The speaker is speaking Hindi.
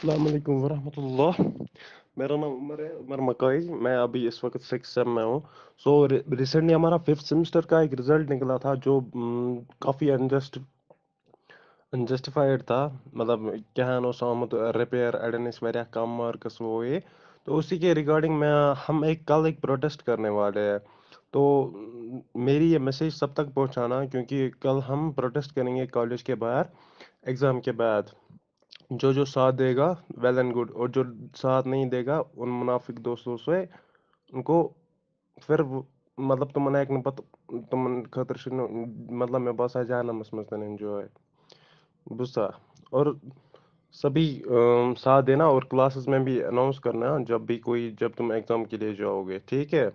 वालेकुम वरहमतुल्लाह मेरा नाम उमर है, उमर मकाई। मैं अभी इस वक्त सिक्स सेम में हूँ। सो रिसेंटली हमारा फिफ्थ सेमेस्टर का एक रिज़ल्ट निकला था जो काफ़ी अनजस्ट अनजस्टिफाइड था। मतलब क्या नो सामुत रिपेयर अड़न वारिया कम मार्क्स वो ये। तो उसी के रिगार्डिंग मैं हम एक, कल एक प्रोटेस्ट करने वाले हैं। तो मेरी ये मैसेज सब तक पहुंचाना क्योंकि कल हम प्रोटेस्ट करेंगे कॉलेज के बाहर एग्ज़ाम के बाद। जो जो साथ देगा वेल एंड गुड और जो साथ नहीं देगा, उन मुनाफिक दोस्तों से उनको फिर मतलब तुमन एक पत तुमन खतर मतलब मैं बसा जानमस मज तन एंजॉय बुसा और सभी साथ देना और क्लासेस में भी अनाउंस करना जब भी कोई, जब तुम एग्ज़ाम के लिए जाओगे, ठीक है?